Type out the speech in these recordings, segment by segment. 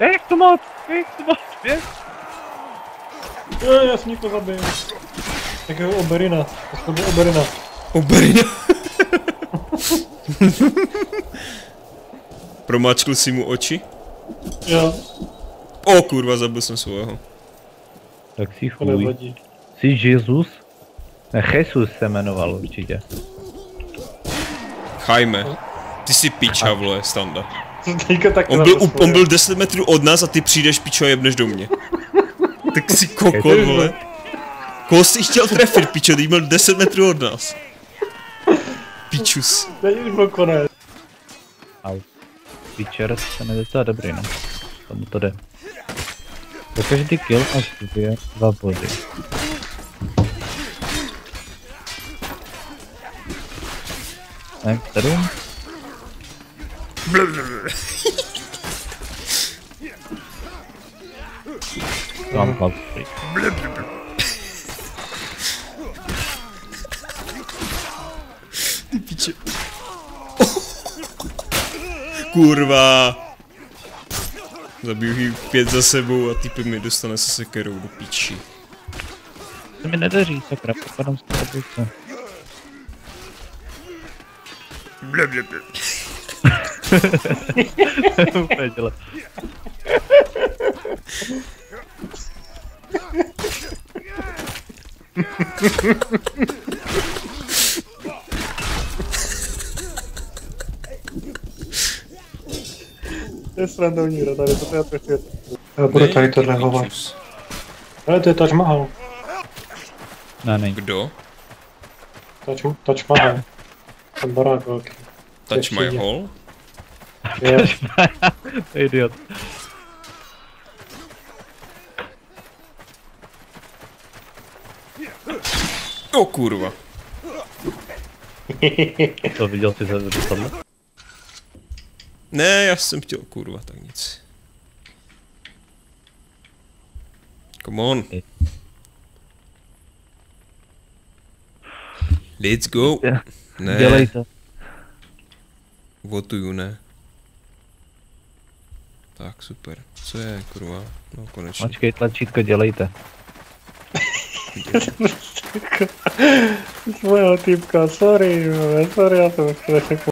Jak to moc? Jak to moc? Běž. Je, já jsem někoho zabil. Jakého oberina. Já jsem byl oberina. Oberina. Promáčkl si mu oči? Jo, O kurva, zabil jsem svého. Tak si to chuj. nevadí. Jsi Jesus? Ne, Jesus se jmenoval určitě. Chajme. Ty jsi piča, vole, standa. Tak On byl, on byl 10 metrů od nás a ty přijdeš pičo a jebneš do mě. Tak si kokon, vole. Koho jsi chtěl trefit, pičo, teď byl 10 metrů od nás. Pičus. Teď už byl konec. Au. Pitcher se docela dobrý, no. Tomu to jde. Za každý kill máš dvě, dva body. Ne, sedm? Mám. Ty piče. Kurva. Zabiju jich pět za sebou a typek mi dostane se sekerou do piči. Se mi nedaří, sakra, popadám z tabulce. Úplně děle. To je srandovní hra, tady to já trefit. Já budu tady tohle hovat. Ale to je Taj Mahal. Ne, není. Kdo? Taj, Taj Mahal. Ten barák velký. Touch my Ještě hole? Je, To je idiot. O kurva. To viděl jsi za tohle? Ne, já jsem chtěl kurva, tak nic. Come on. Let's go. Ne, Dělej to. votuju ne. Tak, super. Co je, kurva? No, konečně. Mačkej tlačítko, dělejte. z mojho týpka, sorry, sorry, já jsem chtěl řekl.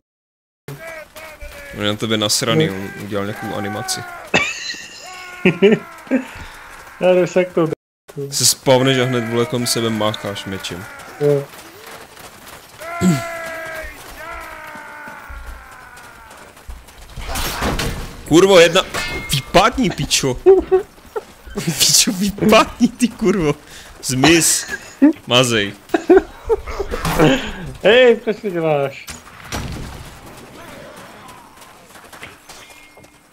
On je na tebe nasraný, on udělal nějakou animaci. Já jdu se k tomu, Se spavneš a hned vole kolem sebe mácháš mečem. jo. Kurvo, jedna... Vypadni, pičo. Pičo, vypadni, ty kurvo. Zmiz. Mazej. Hej, proč to děláš?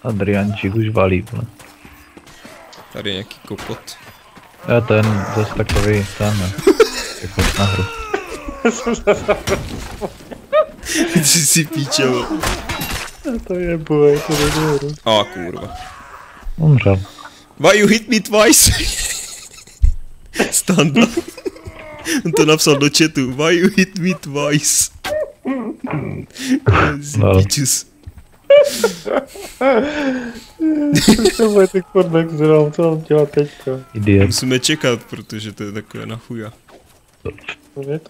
Adriančík už valí, vole. Tady je nějaký kokot. Já ten zase takový ten. Jako na hru. Ty si píčo. To je boj, to je boj. A kurva. Umřel. Why you hit me twice? Standa. On to napsal do chatu. Why you hit me twice? No. Pičus. To bude ty kodnek zrovna, co mám dělat teďka? Idiot. Musíme čekat, protože to je takové na chuja. To je to?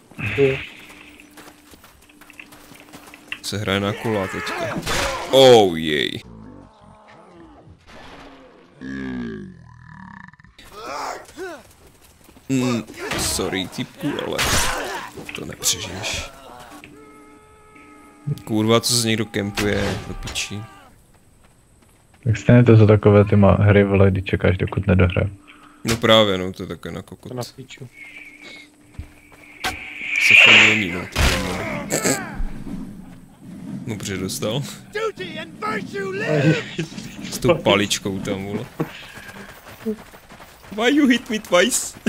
Se hraje na kola teďka. Oh jej. Mm, sorry typku, ale to nepřežiješ. Kurva, co se někdo kempuje do pičí. Tak stejně to jsou takové ty hry, vole, kdy čekáš, dokud nedohraje. No právě, no, to je také na kokot. To na píču. Se no. to je ono. Dobře dostal. S tou paličkou tam, vole. Why you hit me twice?